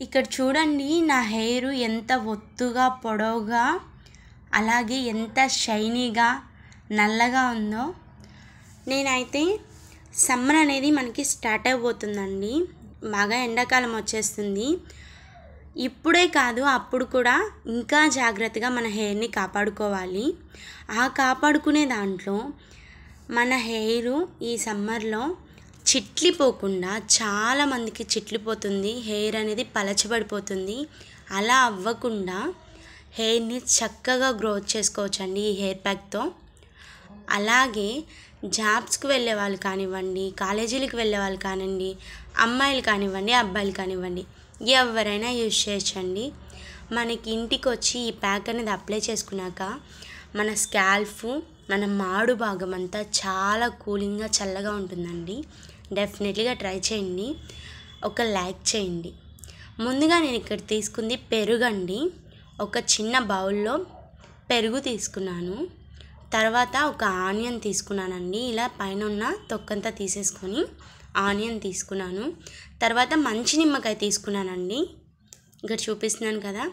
ఇక్కడ చూడండి నా హెయిర్ ఎంత ఒత్తుగా పొడవుగా అలాగే ఎంత షైనీగా నల్లగా ఉందో. నేనైతే సమ్మర్ అనేది మనకి స్టార్ట్ అయిపోతుందండి. బాగా ఎండాకాలం వచ్చేస్తుంది. ఇప్పుడే కాదు అప్పుడు కూడా ఇంకా జాగ్రత్తగా మన హెయిర్ని కాపాడుకోవాలి. ఆ కాపాడుకునే దాంట్లో మన హెయిర్ ఈ సమ్మర్లో చిట్లిపోకుండా చాలామందికి చిట్లిపోతుంది. హెయిర్ అనేది పలచబడిపోతుంది. అలా అవ్వకుండా హెయిర్ని చక్కగా గ్రోత్ చేసుకోవచ్చండి ఈ హెయిర్ ప్యాక్తో. అలాగే జాబ్స్కి వెళ్ళే వాళ్ళు కానివ్వండి కాలేజీలకు వెళ్ళే వాళ్ళు కానివ్వండి అమ్మాయిలు కానివ్వండి అబ్బాయిలు కానివ్వండి ఎవరైనా యూజ్ చేయొచ్చండి. మనకి ఇంటికి వచ్చి ఈ ప్యాక్ అనేది అప్లై చేసుకున్నాక మన స్కాల్ఫ్ మన మాడు భాగం అంతా చాలా కూలింగ్గా చల్లగా ఉంటుందండి. డెఫినెట్లీగా ట్రై చేయండి. ఒక లైక్ చేయండి. ముందుగా నేను ఇక్కడ తీసుకుంది పెరుగండి. ఒక చిన్న బౌల్లో పెరుగు తీసుకున్నాను. తర్వాత ఒక ఆనియన్ తీసుకున్నానండి. ఇలా పైన ఉన్న తొక్కంతా తీసేసుకొని ఆనియన్ తీసుకున్నాను. తర్వాత మంచి నిమ్మకాయ తీసుకున్నానండి. ఇక్కడ చూపిస్తున్నాను కదా.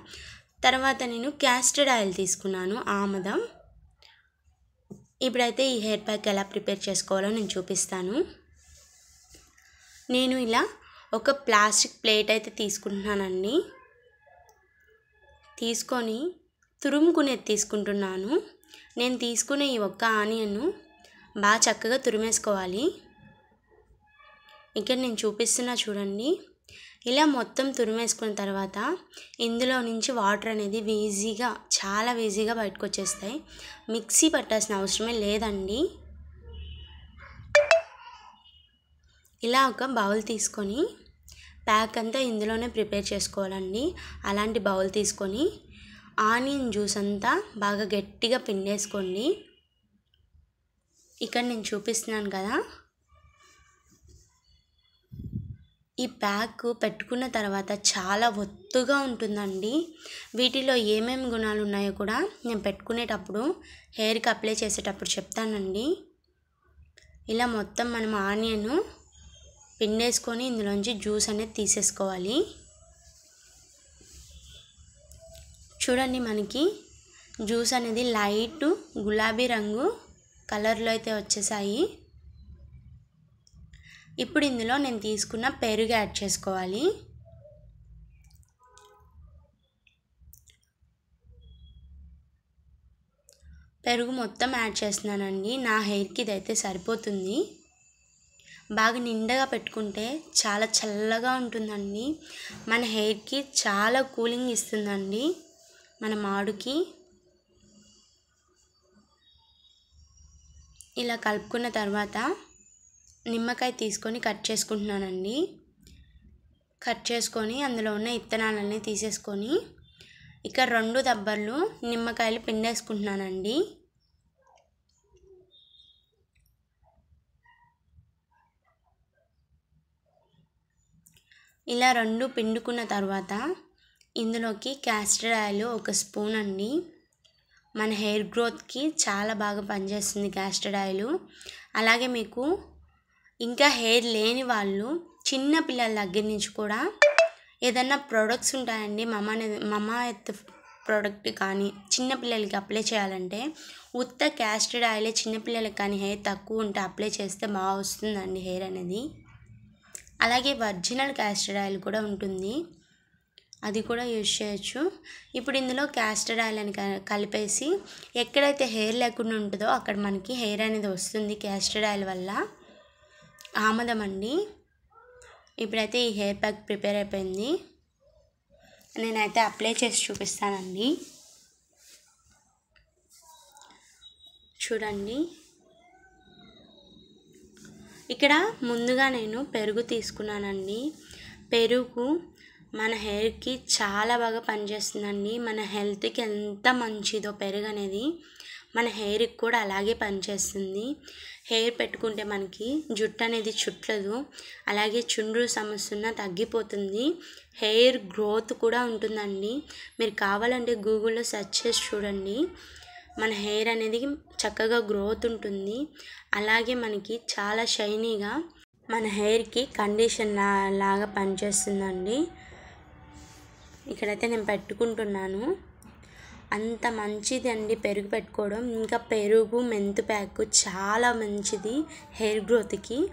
తర్వాత నేను క్యాస్టర్డ్ ఆయిల్ తీసుకున్నాను ఆముదం. ఇప్పుడైతే ఈ హెయిర్ ప్యాక్ ఎలా ప్రిపేర్ చేసుకోవాలో నేను చూపిస్తాను. నేను ఇలా ఒక ప్లాస్టిక్ ప్లేట్ అయితే తీసుకుంటున్నానండి. తీసుకొని తురుముకునేది తీసుకుంటున్నాను. నేను తీసుకునే ఈ ఒక్క ఆనియన్ను బాగా చక్కగా తురిమేసుకోవాలి. ఇక్కడ నేను చూపిస్తున్నా చూడండి. ఇలా మొత్తం తురిమేసుకున్న తర్వాత ఇందులో నుంచి వాటర్ అనేది ఈజీగా చాలా ఈజీగా బయటకు వచ్చేస్తాయి. మిక్సీ పట్టాల్సిన అవసరమే లేదండి. ఇలా ఒక బౌల్ తీసుకొని ప్యాక్ అంతా ఇందులోనే ప్రిపేర్ చేసుకోవాలండి. అలాంటి బౌల్ తీసుకొని ఆనియన్ జ్యూస్ అంతా బాగా గట్టిగా పిండేసుకోండి. ఇక్కడ నేను చూపిస్తున్నాను కదా. ఈ ప్యాక్ పెట్టుకున్న తర్వాత చాలా ఒత్తుగా ఉంటుందండి. వీటిలో ఏమేమి గుణాలు ఉన్నాయో కూడా నేను పెట్టుకునేటప్పుడు హెయిర్కి అప్లై చేసేటప్పుడు చెప్తానండి. ఇలా మొత్తం మనం ఆనియను పిండేసుకొని ఇందులోంచి జ్యూస్ అనేది తీసేసుకోవాలి. చూడండి మనకి జ్యూస్ అనేది లైట్ గులాబీ రంగు కలర్లో అయితే వచ్చేసాయి. ఇప్పుడు ఇందులో నేను తీసుకున్న పెరుగు యాడ్ చేసుకోవాలి. పెరుగు మొత్తం యాడ్ చేస్తున్నానండి. నా హెయిర్కి ఇదైతే సరిపోతుంది. బాగా నిండగా పెట్టుకుంటే చాలా చల్లగా ఉంటుందండి. మన హెయిర్కి చాలా కూలింగ్ ఇస్తుందండి. మన మాడుకి. ఇలా కలుపుకున్న తర్వాత నిమ్మకాయ తీసుకొని కట్ చేసుకుంటున్నానండి. కట్ చేసుకొని అందులో ఉన్న ఇత్తనాలన్నీ తీసేసుకొని ఇక్కడ రెండు దబ్బర్లు నిమ్మకాయలు పిండేసుకుంటున్నానండి. ఇలా రెండు పిండుకున్న తర్వాత ఇందులోకి క్యాస్టర్ ఆయిల్ ఒక స్పూన్ అండి. మన హెయిర్ గ్రోత్కి చాలా బాగా పనిచేస్తుంది క్యాస్టర్డ్ ఆయిల్ అలాగే మీకు ఇంకా హెయిర్ లేని వాళ్ళు చిన్న పిల్లల దగ్గర నుంచి కూడా ఏదన్నా ప్రోడక్ట్స్ ఉంటాయండి. మమ మమా ఎత్ ప్రోడక్ట్ కానీ చిన్నపిల్లలకి అప్లై చేయాలంటే ఉత్త క్యాస్టర్డ్ ఆయిలే చిన్నపిల్లలకి కానీ హెయిర్ తక్కువ ఉంటే అప్లై చేస్తే బాగా వస్తుందండి హెయిర్ అనేది. అలాగే ఒరిజినల్ క్యాస్టర్ ఆయిల్ కూడా ఉంటుంది. అది కూడా యూజ్ చేయొచ్చు. ఇప్పుడు ఇందులో క్యాస్టర్ ఆయిల్ అని కలిపేసి ఎక్కడైతే హెయిర్ లేకుండా ఉంటుందో అక్కడ మనకి హెయిర్ అనేది వస్తుంది క్యాస్టర్ ఆయిల్ వల్ల. ఆమదం అండి. ఇప్పుడైతే ఈ హెయిర్ ప్యాక్ ప్రిపేర్ అయిపోయింది. నేనైతే అప్లై చేసి చూపిస్తానండి. చూడండి. ఇక్కడ ముందుగా నేను పెరుగు తీసుకున్నానండి. పెరుగు మన హెయిర్కి చాలా బాగా పనిచేస్తుందండి. మన హెల్త్కి ఎంత మంచిదో పెరుగు అనేది మన హెయిర్కి కూడా అలాగే పనిచేస్తుంది. హెయిర్ పెట్టుకుంటే మనకి జుట్టు అనేది చుట్టదు. అలాగే చుండ్రు సమస్య ఉన్న తగ్గిపోతుంది. హెయిర్ గ్రోత్ కూడా ఉంటుందండి. మీరు కావాలంటే గూగుల్లో సెర్చ్ చేసి చూడండి. మన హెయిర్ అనేది చక్కగా గ్రోత్ ఉంటుంది. అలాగే మనకి చాలా షైనీగా మన హెయిర్కి కండిషన్ లా లాగా పనిచేస్తుందండి. ఇక్కడైతే నేను పెట్టుకుంటున్నాను. అంత మంచిది అండి పెరుగు పెట్టుకోవడం. ఇంకా పెరుగు మెంతు ప్యాక్ చాలా మంచిది హెయిర్ గ్రోత్కి.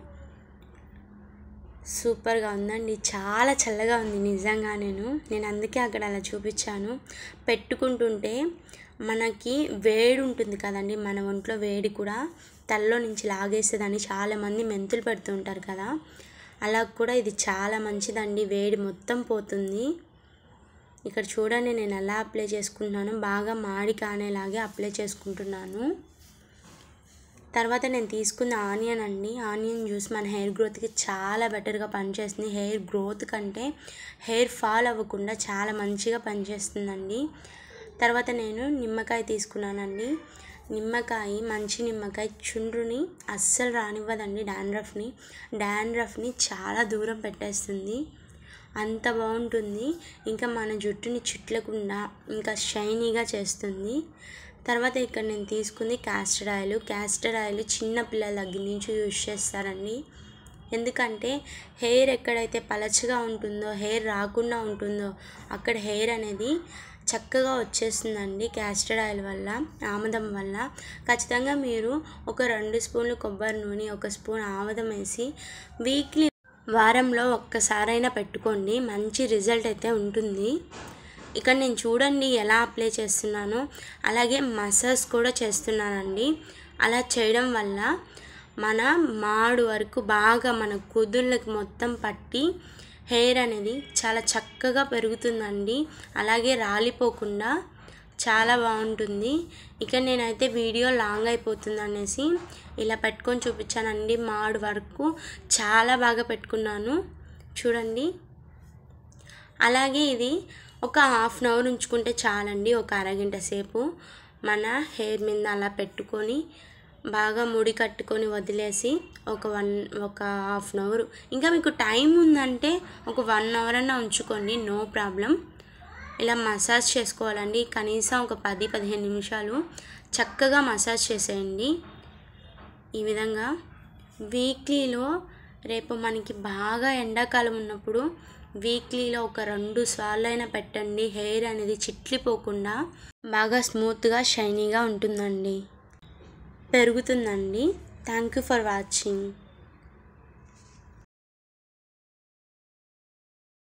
సూపర్గా ఉందండి. చాలా చల్లగా ఉంది నిజంగా నేను. నేను అందుకే అక్కడ అలా చూపించాను. పెట్టుకుంటుంటే మనకి వేడి ఉంటుంది కదండి. మన ఒంట్లో వేడి కూడా తలలో నుంచి లాగేసేదని చాలామంది మెంతులు పెడుతూ ఉంటారు కదా. అలా కూడా ఇది చాలా మంచిదండి. వేడి మొత్తం పోతుంది. ఇక్కడ చూడండి నేను ఎలా అప్లై చేసుకుంటున్నాను బాగా మాడి కానేలాగే అప్లై చేసుకుంటున్నాను. తర్వాత నేను తీసుకున్న ఆనియన్ అండి. ఆనియన్ జ్యూస్ మన హెయిర్ గ్రోత్కి చాలా బెటర్గా పనిచేస్తుంది. హెయిర్ గ్రోత్ కంటే హెయిర్ ఫాల్ అవ్వకుండా చాలా మంచిగా పనిచేస్తుందండి. తర్వాత నేను నిమ్మకాయ తీసుకున్నానండి. నిమ్మకాయ మంచి నిమ్మకాయ చుండ్రుని అస్సలు రానివ్వదండి డాండ్రఫ్ని. డాండ్రఫ్ని చాలా దూరం పెట్టేస్తుంది. అంత బాగుంటుంది. ఇంకా మన జుట్టుని చుట్లకుండా ఇంకా షైనీగా చేస్తుంది. తర్వాత ఇక్కడ నేను తీసుకుంది క్యాస్టర్ ఆయిల్. క్యాస్టర్ ఆయిల్ చిన్న పిల్లల దగ్గర నుంచి యూజ్ చేస్తారండి. ఎందుకంటే హెయిర్ ఎక్కడైతే పలచగా ఉంటుందో హెయిర్ రాకుండా ఉంటుందో అక్కడ హెయిర్ అనేది చక్కగా వచ్చేస్తుందండి క్యాస్టర్ ఆయిల్ వల్ల ఆముదం వల్ల. ఖచ్చితంగా మీరు ఒక రెండు స్పూన్లు కొబ్బరి నూనె ఒక స్పూన్ ఆముదం వేసి వీక్లీ వారంలో ఒక్కసారైనా పెట్టుకోండి. మంచి రిజల్ట్ అయితే ఉంటుంది. ఇక్కడ నేను చూడండి ఎలా అప్లై చేస్తున్నానో. అలాగే మసాజ్ కూడా చేస్తున్నానండి. అలా చేయడం వల్ల మన మాడు వరకు బాగా మన కుదుళ్ళకి మొత్తం పట్టి హెయిర్ అనేది చాలా చక్కగా పెరుగుతుందండి. అలాగే రాలిపోకుండా చాలా బాగుంటుంది. ఇక నేనైతే వీడియో లాంగ్ అయిపోతుంది అనేసి ఇలా పెట్టుకొని చూపించానండి. మాడు వరకు చాలా బాగా పెట్టుకున్నాను. చూడండి. అలాగే ఇది ఒక హాఫ్ అన్ అవర్ ఉంచుకుంటే చాలండి. ఒక అరగంట సేపు మన హెయిర్ మీద అలా పెట్టుకొని బాగా ముడి కట్టుకొని వదిలేసి ఒక వన్ ఒక హాఫ్ అన్ అవర్. ఇంకా మీకు టైం ఉందంటే ఒక వన్ అవర్ అన్నా ఉంచుకోండి నో ప్రాబ్లం. ఇలా మసాజ్ చేసుకోవాలండి. కనీసం ఒక పది పదిహేను నిమిషాలు చక్కగా మసాజ్ చేసేయండి. ఈ విధంగా వీక్లీలో రేపు మనకి బాగా ఎండాకాలం ఉన్నప్పుడు వీక్లీలో ఒక రెండు సార్లైనా అయినా పెట్టండి. హెయిర్ అనేది చిట్లిపోకుండా బాగా స్మూత్గా షైనీగా ఉంటుందండి. పెరుగుతుందండి. Thank you for watching